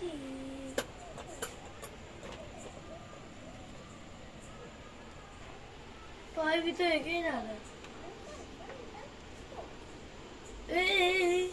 cheese. Why we? Hey.